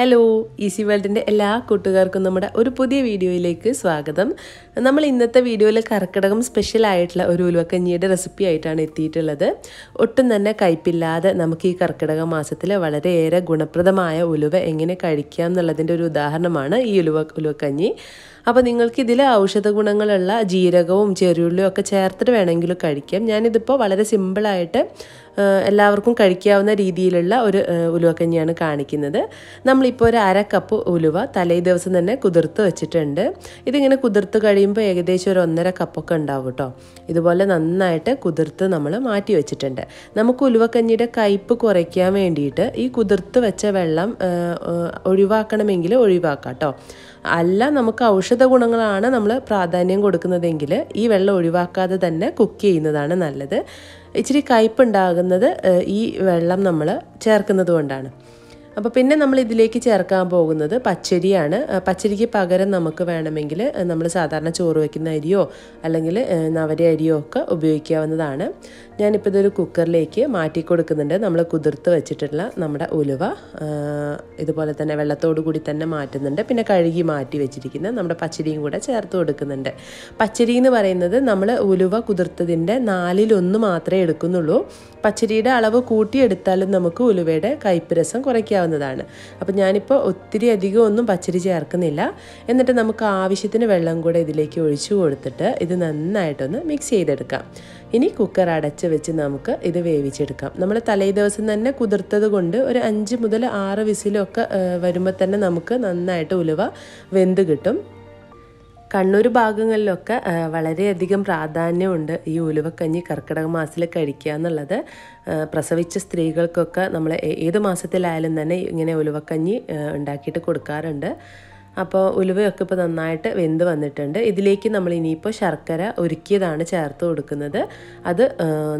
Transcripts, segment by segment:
Hello easy വേൾഡിന്റെ എല്ലാ കൂട്ടുകാർക്കും നമ്മുടെ ഒരു പുതിയ വീഡിയോയിലേക്ക് സ്വാഗതം. നമ്മൾ ഇന്നത്തെ വീഡിയോയിൽ കർക്കിടകം സ്പെഷ്യൽ ആയിട്ടുള്ള ഒരു ഉലുവക്കഞ്ഞിയുടെ റെസിപ്പി ആയിട്ടാണ് എത്തിയിട്ടുള്ളത്. ഒട്ടും തന്നെ കയ്പില്ലാതെ നമുക്ക് ഈ കർക്കിടക മാസത്തിൽ വളരെയേറെ ഗുണപ്രദമായ ഉലുവ എങ്ങനെ കഴിക്കാം എന്നുള്ളതിന്റെ ഒരു ഉദാഹരണമാണ് ഈ ഉലുവ ഉലുവക്കഞ്ഞി. അപ്പോൾ നിങ്ങൾക്ക് ഇതിൽ ഔഷധ ഗുണങ്ങളുള്ള ജീരകവും ചെറിയുള്ളിയും ഒക്കെ ചേർത്തിട്ട് വേണമെങ്കിലും കഴിക്കാം. ഞാനിതിപ്പോൾ വളരെ സിമ്പിളായിട്ട് എല്ലാവർക്കും കഴിക്കാവുന്ന രീതിയിലുള്ള ഒരു ഉലുവക്കഞ്ഞിയാണ് കാണിക്കുന്നത്. നമ്മളിപ്പോൾ ഒരു അര കപ്പ് ഉലുവ തലേ ദിവസം തന്നെ കുതിർത്ത് വെച്ചിട്ടുണ്ട്. ഇതിങ്ങനെ കുതിർത്ത് കഴിയുമ്പോൾ ഏകദേശം ഒരു ഒന്നര കപ്പൊക്കെ ഉണ്ടാവും കേട്ടോ ഇതുപോലെ നന്നായിട്ട് കുതിർത്ത് നമ്മൾ മാറ്റി വെച്ചിട്ടുണ്ട്. നമുക്ക് ഉലുവക്കഞ്ഞിയുടെ കയ്പ്പ് കുറയ്ക്കാൻ വേണ്ടിയിട്ട് ഈ കുതിർത്ത് വെച്ച വെള്ളം ഒഴിവാക്കണമെങ്കിൽ ഒഴിവാക്കാം കേട്ടോ അല്ല നമുക്ക് ഔഷധ ഗുണങ്ങളാണ് നമ്മൾ പ്രാധാന്യം കൊടുക്കുന്നതെങ്കിൽ ഈ വെള്ളം ഒഴിവാക്കാതെ തന്നെ കുക്ക് ചെയ്യുന്നതാണ് നല്ലത്. ഇച്ചിരി കയ്പുണ്ടാകുന്നത് ഈ വെള്ളം നമ്മൾ ചേർക്കുന്നത് കൊണ്ടാണ്. അപ്പോൾ പിന്നെ നമ്മൾ ഇതിലേക്ക് ചേർക്കാൻ പോകുന്നത് പച്ചരിയാണ്. പച്ചരിക്ക് പകരം നമുക്ക് വേണമെങ്കിൽ നമ്മൾ സാധാരണ ചോറ് വയ്ക്കുന്ന അരിയോ അല്ലെങ്കിൽ നവര അരിയോ ഒക്കെ ഉപയോഗിക്കാവുന്നതാണ്. ഞാനിപ്പോൾ ഇതൊരു കുക്കറിലേക്ക് മാറ്റി കൊടുക്കുന്നുണ്ട്. നമ്മൾ കുതിർത്ത് വെച്ചിട്ടുള്ള നമ്മുടെ ഉലുവ ഇതുപോലെ തന്നെ വെള്ളത്തോടു കൂടി തന്നെ മാറ്റുന്നുണ്ട്. പിന്നെ കഴുകി മാറ്റി വെച്ചിരിക്കുന്ന നമ്മുടെ പച്ചരിയും കൂടെ ചേർത്ത് കൊടുക്കുന്നുണ്ട്. പച്ചരി എന്ന് പറയുന്നത് നമ്മൾ ഉലുവ കുതിർത്തതിന്റെ നാലിലൊന്ന് മാത്രമേ എടുക്കുന്നുള്ളൂ. പച്ചരിയുടെ അളവ് കൂട്ടിയെടുത്താലും നമുക്ക് ഉലുവയുടെ കയ്പ്പ് രസം കുറയ്ക്കാവുന്നതാണ് അപ്പം ഞാനിപ്പോൾ ഒത്തിരി അധികം ഒന്നും പച്ചരി ചേർക്കുന്നില്ല. എന്നിട്ട് നമുക്ക് ആവശ്യത്തിന് വെള്ളം കൂടെ ഇതിലേക്ക് ഒഴിച്ചു കൊടുത്തിട്ട് ഇത് നന്നായിട്ടൊന്ന് മിക്സ് ചെയ്തെടുക്കാം. ഇനി കുക്കർ അടച്ച് വെച്ച് നമുക്ക് ഇത് വേവിച്ചെടുക്കാം. നമ്മൾ തലേ ദിവസം തന്നെ കുതിർത്തത് കൊണ്ട് ഒരു അഞ്ച് മുതൽ ആറ് വിസിലൊക്കെ വരുമ്പോൾ തന്നെ നമുക്ക് നന്നായിട്ട് ഉലുവ വെന്ത് കിട്ടും. കണ്ണൂർ ഭാഗങ്ങളിലൊക്കെ വളരെയധികം പ്രാധാന്യമുണ്ട് ഈ ഉലുവക്കഞ്ഞി കർക്കിടക മാസത്തിൽ കഴിക്കുക എന്നുള്ളത്. പ്രസവിച്ച സ്ത്രീകൾക്കൊക്കെ നമ്മൾ ഏത് മാസത്തിലായാലും തന്നെ ഇങ്ങനെ ഉലുവക്കഞ്ഞി ഉണ്ടാക്കിയിട്ട് കൊടുക്കാറുണ്ട്. അപ്പോൾ ഉലുവയൊക്കെ ഇപ്പോൾ നന്നായിട്ട് വെന്ത് വന്നിട്ടുണ്ട്. ഇതിലേക്ക് നമ്മൾ ഇനിയിപ്പോൾ ശർക്കര ഒരുക്കിയതാണ് ചേർത്ത് കൊടുക്കുന്നത്. അത്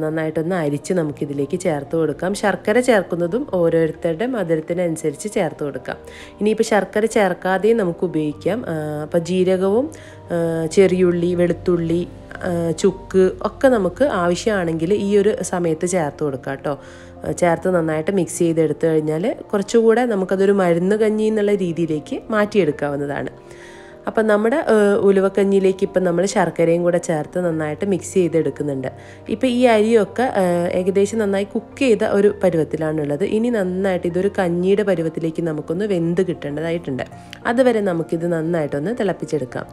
നന്നായിട്ടൊന്ന് അരിച്ച് നമുക്കിതിലേക്ക് ചേർത്ത് കൊടുക്കാം. ശർക്കര ചേർക്കുന്നതും ഓരോരുത്തരുടെ മധുരത്തിനനുസരിച്ച് ചേർത്ത് കൊടുക്കാം. ഇനിയിപ്പോൾ ശർക്കര ചേർക്കാതെയും നമുക്ക് ഉപയോഗിക്കാം. അപ്പോൾ ജീരകവും ചെറിയുള്ളി വെളുത്തുള്ളി ചുക്ക് ഒക്കെ നമുക്ക് ആവശ്യമാണെങ്കിൽ ഈ ഒരു സമയത്ത് ചേർത്ത് കൊടുക്കാം കേട്ടോ. ചേർത്ത് നന്നായിട്ട് മിക്സ് ചെയ്തെടുത്തു കഴിഞ്ഞാൽ കുറച്ചുകൂടെ നമുക്കതൊരു മരുന്ന് കഞ്ഞി എന്നുള്ള രീതിയിലേക്ക് മാറ്റിയെടുക്കാവുന്നതാണ് അപ്പം നമ്മുടെ ഉലുവക്കഞ്ഞിയിലേക്ക് ഇപ്പം നമ്മൾ ശർക്കരയും കൂടെ ചേർത്ത് നന്നായിട്ട് മിക്സ് ചെയ്തെടുക്കുന്നുണ്ട്. ഇപ്പം ഈ അരിയൊക്കെ ഏകദേശം നന്നായി കുക്ക് ചെയ്ത ഒരു പരുവത്തിലാണുള്ളത്. ഇനി നന്നായിട്ട് ഇതൊരു കഞ്ഞിയുടെ പരുവത്തിലേക്ക് നമുക്കൊന്ന് വെന്ത് കിട്ടേണ്ടതായിട്ടുണ്ട്. അതുവരെ നമുക്കിത് നന്നായിട്ടൊന്ന് തിളപ്പിച്ചെടുക്കാം.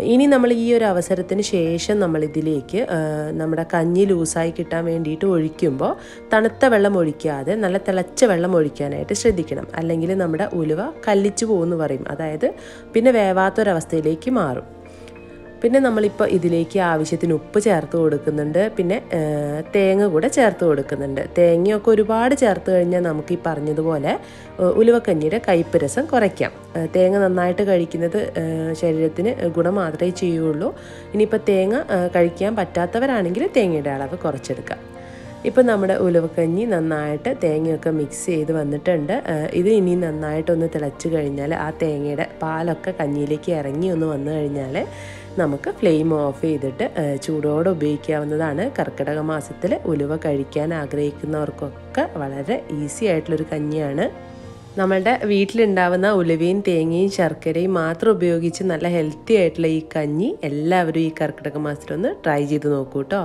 ഇനി നമ്മൾ ഈ ഒരു അവസരത്തിന് ശേഷം നമ്മൾ ഇതിലേക്ക് നമ്മുടെ കഞ്ഞി ലൂസായി കിട്ടാൻ വേണ്ടിയിട്ട് ഒഴിക്കുമ്പോൾ തണുത്ത വെള്ളം ഒഴിക്കാതെ നല്ല തിളച്ച വെള്ളം ഒഴിക്കാനായിട്ട് ശ്രദ്ധിക്കണം. അല്ലെങ്കിൽ നമ്മുടെ ഉലുവ കല്ലിച്ചു പോകുമെന്ന് പറയും. അതായത് പിന്നെ വേവാത്തൊരവസ്ഥയിലേക്ക് മാറും. പിന്നെ നമ്മളിപ്പോൾ ഇതിലേക്ക് ആവശ്യത്തിന് ഉപ്പ് ചേർത്ത് കൊടുക്കുന്നുണ്ട്. പിന്നെ തേങ്ങ കൂടെ ചേർത്ത് കൊടുക്കുന്നുണ്ട്. തേങ്ങയൊക്കെ ഒരുപാട് ചേർത്ത് കഴിഞ്ഞാൽ നമുക്ക് ഈ പറഞ്ഞതുപോലെ ഉലുവക്കഞ്ഞിയുടെ കയ്പ്പ് രസം കുറയ്ക്കാം തേങ്ങ നന്നായിട്ട് കഴിക്കുന്നത് ശരീരത്തിന് ഗുണം മാത്രമേ ചെയ്യുള്ളൂ. ഇനിയിപ്പോൾ തേങ്ങ കഴിക്കാൻ പറ്റാത്തവരാണെങ്കിൽ തേങ്ങയുടെ അളവ് കുറച്ചെടുക്കാം. ഇപ്പം നമ്മുടെ ഉലുവക്കഞ്ഞി നന്നായിട്ട് തേങ്ങയൊക്കെ മിക്സ് ചെയ്ത് വന്നിട്ടുണ്ട്. ഇത് ഇനി നന്നായിട്ടൊന്ന് തിളച്ച് കഴിഞ്ഞാൽ ആ തേങ്ങയുടെ പാലൊക്കെ കഞ്ഞിയിലേക്ക് ഇറങ്ങി ഒന്ന് വന്നു കഴിഞ്ഞാൽ നമുക്ക് ഫ്ലെയിം ഓഫ് ചെയ്തിട്ട് ചൂടോടെ ഉപയോഗിക്കാവുന്നതാണ്. കർക്കിടക മാസത്തിൽ ഉലുവ കഴിക്കാൻ ആഗ്രഹിക്കുന്നവർക്കൊക്കെ വളരെ ഈസി ആയിട്ടുള്ളൊരു കഞ്ഞിയാണ്. നമ്മളുടെ വീട്ടിലുണ്ടാവുന്ന ഉലുവയും തേങ്ങയും ശർക്കരയും മാത്രം ഉപയോഗിച്ച് നല്ല ഹെൽത്തി ആയിട്ടുള്ള ഈ കഞ്ഞി എല്ലാവരും ഈ കർക്കിടക മാസത്തിലൊന്ന് ട്രൈ ചെയ്ത് നോക്കൂ കേട്ടോ